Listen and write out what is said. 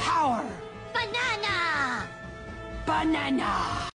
power! Banana! Banana!